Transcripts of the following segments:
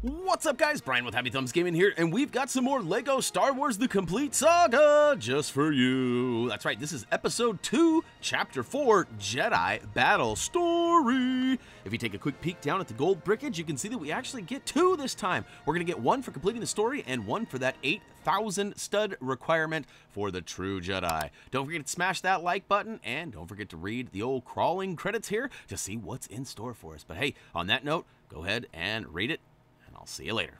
What's up guys, Brian with Happy Thumbs Gaming here, and we've got some more LEGO Star Wars The Complete Saga just for you. That's right, this is Episode 2, Chapter 4, Jedi Battle Story. If you take a quick peek down at the gold brickage, you can see that we actually get two this time. We're going to get one for completing the story and one for that 8,000 stud requirement for the true Jedi. Don't forget to smash that like button, and don't forget to read the old crawling credits here to see what's in store for us. But hey, on that note, go ahead and read it I'll see you later.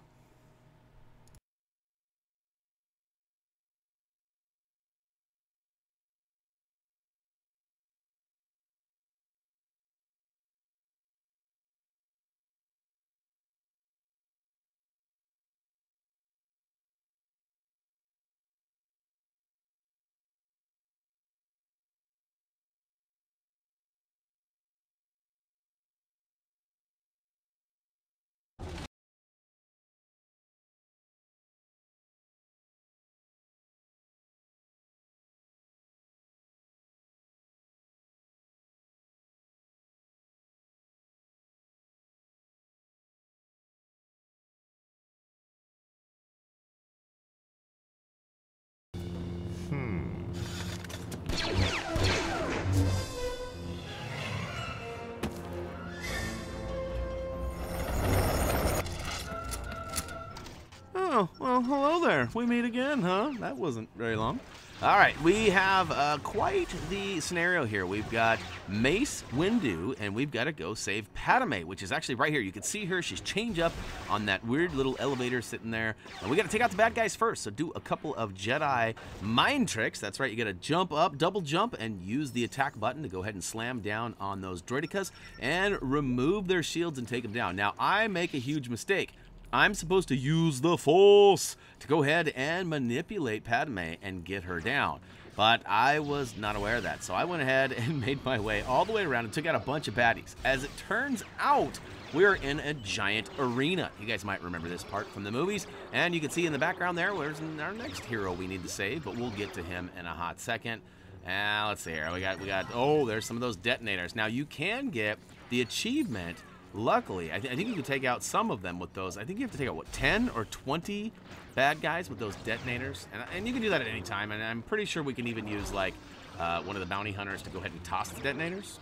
Hello there. We meet again, huh? That wasn't very long. All right, we have uh, quite the scenario here. We've got Mace Windu, and we've got to go save Padme, which is actually right here. You can see her. She's chained up on that weird little elevator sitting there. And we got to take out the bad guys first. So do a couple of Jedi mind tricks. That's right. You got to jump up, double jump, and use the attack button to go ahead and slam down on those droidekas and remove their shields and take them down. Now, I make a huge mistake. I'm supposed to use the Force to go ahead and manipulate Padme and get her down. But I was not aware of that, so I went ahead and made my way all the way around and took out a bunch of baddies. As it turns out, we're in a giant arena. You guys might remember this part from the movies, and you can see in the background there, where's our next hero we need to save, but we'll get to him in a hot second. Uh, let's see here. We got, we got. Oh, there's some of those detonators. Now you can get the achievement Luckily, I, th I, think you can take out some of them with those. I think you have to take out, what, 10 or 20 bad guys with those detonators? And, and you can do that at any time, and I'm pretty sure we can even use, like, uh, one of the bounty hunters to go ahead and toss the detonators.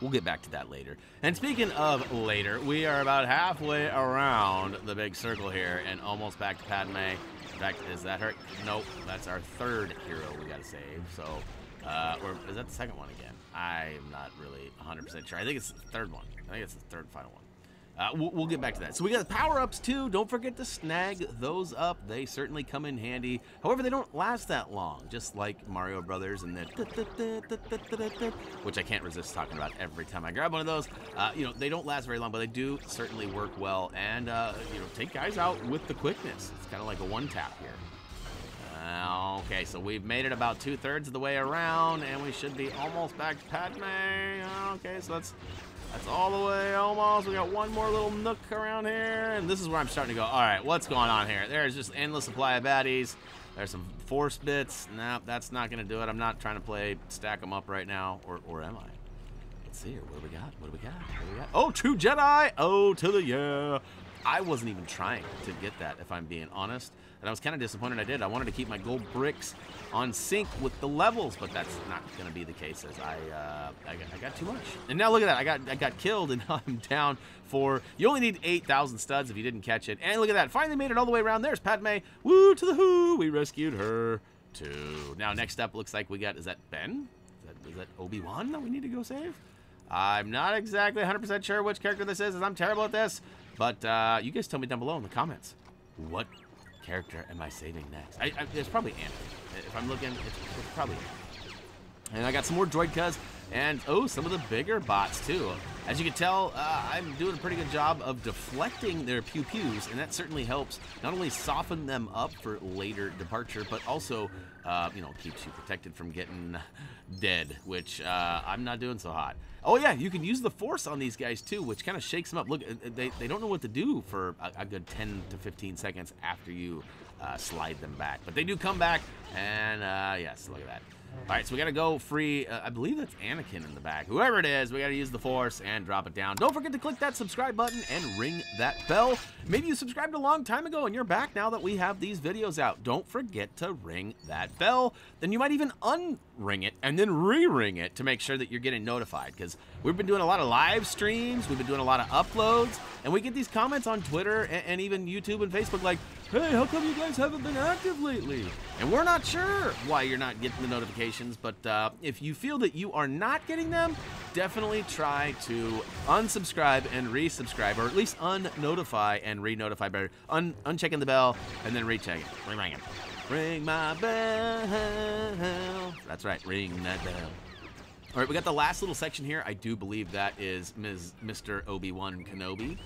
We'll get back to that later. And speaking of later, we are about halfway around the big circle here and almost back to Padme. In fact, is that her? Nope, that's our third hero we gotta save. So, uh, or is that the second one again? I'm not really 100% sure. I think it's the third one. I think it's the third final one. Uh, we'll, we'll, get back to that. So we got power-ups too. Don't forget to snag those up. They certainly come in handy. However, they don't last that long, just like Mario Brothers and the which I can't resist talking about every time I grab one of those. Uh, you know, they don't last very long, but they do certainly work well and uh, you know take guys out with the quickness. It's kind of like a one-tap here. Okay, so we've made it about two-thirds of the way around, and we should be almost back to Padme. Okay, so that's that's all the way almost. We got one more little nook around here. And this is where I'm starting to go, all right, what's going on here? There's just endless supply of baddies. There's some force bits. Nah, that's not going to do it. I'm not trying to play stack them up right now. Or, or am I? Let's see here. What do we got? What do we got? What do we got? Oh, true Jedi. Oh, to the yeah. I wasn't even trying to get that, if I'm being honest. And I was kind of disappointed I did. I wanted to keep my gold bricks on sync with the levels, but that's not going to be the case as I, uh, I, got, I, got, too much. And now look at that. I got I got killed, and now I'm down for... You only need 8,000 studs if you didn't catch it. And look at that. Finally made it all the way around. There's Padme. Woo to the who. We rescued her, too. Now, next up, looks like we got... Is that Ben? Is that, is that Obi-Wan that we need to go save? I'm not exactly 100% sure which character this is, as I'm terrible at this. But uh, you guys tell me down below in the comments. What character am I saving next? I, I, it's probably Anakin. If I'm looking, it's, it's probably Anakin. And I got some more droid and oh, some of the bigger bots too. As you can tell, uh, I'm doing a pretty good job of deflecting their pew-pews, and that certainly helps not only soften them up for later departure, but also, uh, you know, keeps you protected from getting dead, which uh, I'm not doing so hot. Oh yeah, you can use the force on these guys too, which kind of shakes them up. Look, uh, they, they don't know what to do for a, a good 10 to 15 seconds after you uh, slide them back. But they do come back, and uh, yes, look at that. All right, so we got to go free. Uh, I believe that's Anakin in the back. Whoever it is, we got to use the Force and drop it down. Don't forget to click that subscribe button and ring that bell. Maybe you subscribed a long time ago and you're back now that we have these videos out. Don't forget to ring that bell. Then you might even unring it and then re-ring it to make sure that you're getting notified because we've been doing a lot of live streams. We've been doing a lot of uploads and we get these comments on Twitter and, and even YouTube and Facebook like, hey, how come you guys haven't been active lately? And we're not sure why you're not getting the notifications, but uh, if you feel that you are not getting them, definitely try to unsubscribe and resubscribe, or at least unnotify and re-notify better. Un unchecking the bell and then recheck it. Ring, ring it. Ring my bell. That's right, ring that bell. All right, we got the last little section here. I do believe that is Ms. Mr. Obi-Wan Kenobi.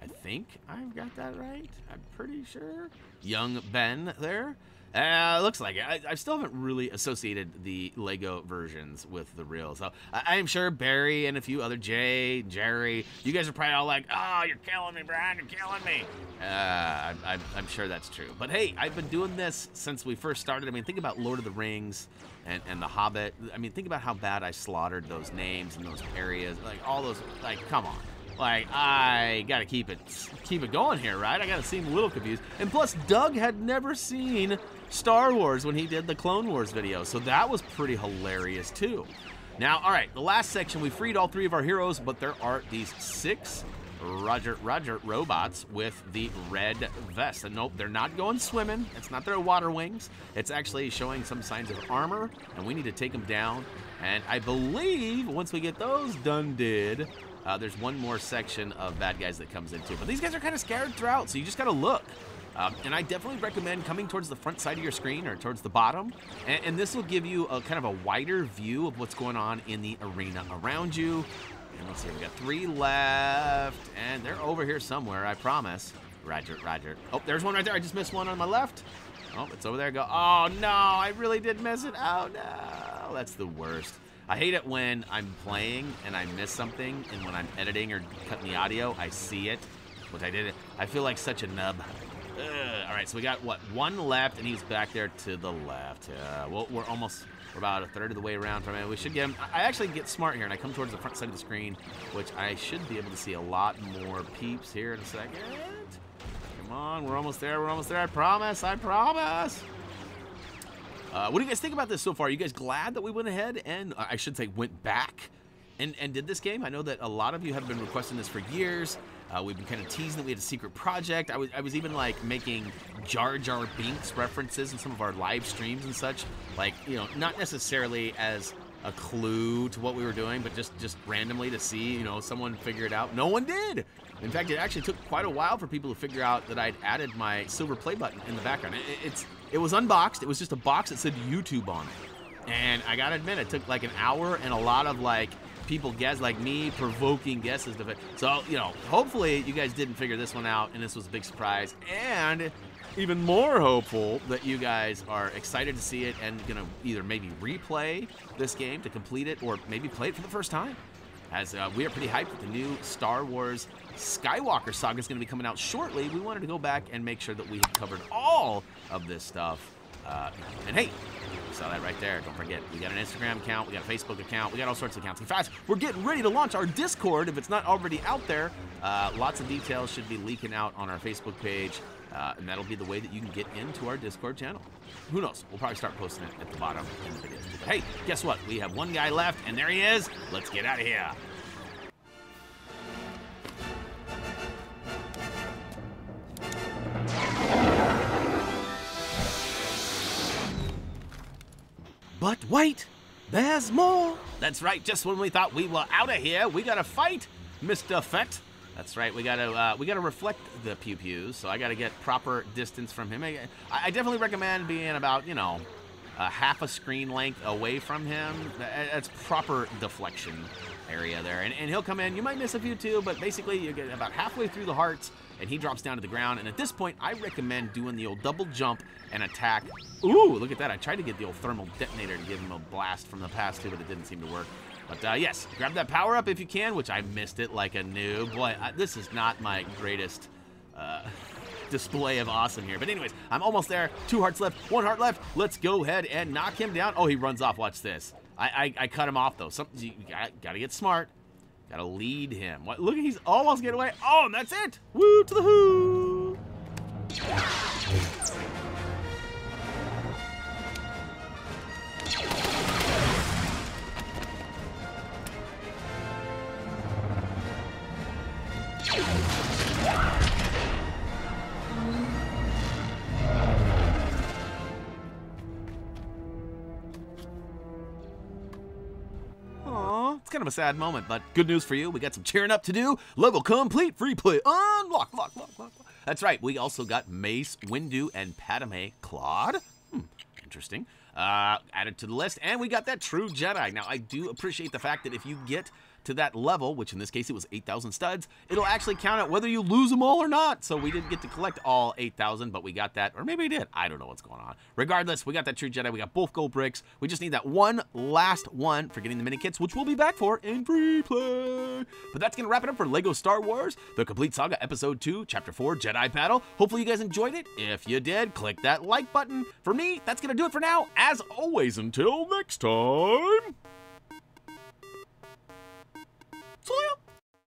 I think I've got that right. I'm pretty sure. Young Ben there. Uh, looks like it. I, I, still haven't really associated the Lego versions with the real. So I, am sure Barry and a few other Jay, Jerry, you guys are probably all like, "Oh, you're killing me, Brian. You're killing me." Uh, I, I'm sure that's true. But hey, I've been doing this since we first started. I mean, think about Lord of the Rings and, and The Hobbit. I mean, think about how bad I slaughtered those names and those areas. Like all those. Like, come on. Like, I gotta keep it keep it going here, right? I gotta seem a little confused. And plus, Doug had never seen Star Wars when he did the Clone Wars video, so that was pretty hilarious too. Now, all right, the last section, we freed all three of our heroes, but there are these six Roger Roger robots with the red vest. And nope, they're not going swimming. It's not their water wings. It's actually showing some signs of armor, and we need to take them down. And I believe once we get those done did, uh, there's one more section of bad guys that comes into. But these guys are kind of scared throughout, so you just got to look. Um, and I definitely recommend coming towards the front side of your screen or towards the bottom. And, and, this will give you a kind of a wider view of what's going on in the arena around you. And let's see, we got three left. And they're over here somewhere, I promise. Roger, Roger. Oh, there's one right there. I just missed one on my left. Oh, it's over there. Go. Oh, no, I really did miss it. Oh, no. That's the worst. I hate it when I'm playing and I miss something, and when I'm editing or cutting the audio, I see it, which I did. I feel like such a nub. Ugh. All right, so we got what one left, and he's back there to the left. Uh, well, we're almost we're about a third of the way around from it. We should get him. I actually get smart here, and I come towards the front side of the screen, which I should be able to see a lot more peeps here in a second. Come on, we're almost there. We're almost there. I promise. I promise. Uh, what do you guys think about this so far? Are you guys glad that we went ahead and, uh, I should say, went back and, and did this game? I know that a lot of you have been requesting this for years. Uh, we've been kind of teasing that we had a secret project. I was, I was even like making Jar Jar Binks references in some of our live streams and such. Like, you know, not necessarily as a clue to what we were doing, but just just randomly to see, you know, someone figure it out. No one did. In fact, it actually took quite a while for people to figure out that I'd added my silver play button in the background. It, it's it was unboxed. It was just a box that said YouTube on it. And I gotta admit, it took like an hour and a lot of like people guess like me provoking guesses to it. So, you know, hopefully you guys didn't figure this one out and this was a big surprise. And even more hopeful that you guys are excited to see it and gonna either maybe replay this game to complete it or maybe play it for the first time. As uh, we are pretty hyped with the new Star Wars Skywalker saga is going to be coming out shortly, we wanted to go back and make sure that we had covered all of this stuff. Uh, and hey, you saw that right there. Don't forget, we got an Instagram account, we got a Facebook account, we got all sorts of accounts. In fact, we're getting ready to launch our Discord if it's not already out there. Uh, lots of details should be leaking out on our Facebook page, uh, and that'll be the way that you can get into our Discord channel. Who knows? We'll probably start posting it at the bottom in the videos. But hey, guess what? We have one guy left, and there he is. Let's get out of here. But wait, there's more. That's right, just when we thought we were out of here, we gotta fight Mr. Fett. That's right, we gotta uh, we gotta reflect the pew pews, so I gotta get proper distance from him. I, I definitely recommend being about, you know, a half a screen length away from him. That's proper deflection area there. And, and he'll come in, you might miss a few too, but basically you get about halfway through the hearts, and he drops down to the ground. And at this point, I recommend doing the old double jump and attack. Ooh, look at that. I tried to get the old thermal detonator to give him a blast from the past too, but it didn't seem to work. But uh, yes, grab that power up if you can, which I missed it like a noob. Boy, I, this is not my greatest. Uh, display of awesome here. But anyways, I'm almost there. Two hearts left, one heart left. Let's go ahead and knock him down. Oh, he runs off. Watch this. I, I, I cut him off, though. Something you got, gotta get smart. Gotta lead him. What, look, he's almost getting away. Oh, and that's it. Woo to the who. Aw, of a sad moment, but good news for you. We got some cheering up to do. Level complete, free play, unlock, lock, lock, lock. That's right, we also got Mace, Windu, and Padme Clawed. Hmm, interesting. Uh, added to the list, and we got that True Jedi. Now, I do appreciate the fact that if you get to that level, which in this case it was 8,000 studs, it'll actually count out whether you lose them all or not. So we didn't get to collect all 8,000, but we got that, or maybe we did. I don't know what's going on. Regardless, we got that True Jedi. We got both gold bricks. We just need that one last one for getting the mini kits, which we'll be back for in free play. But that's gonna wrap it up for Lego Star Wars: The Complete Saga Episode 2, Chapter 4, Jedi Battle. Hopefully you guys enjoyed it. If you did, click that like button. For me, that's gonna do it for now. As always, until next time.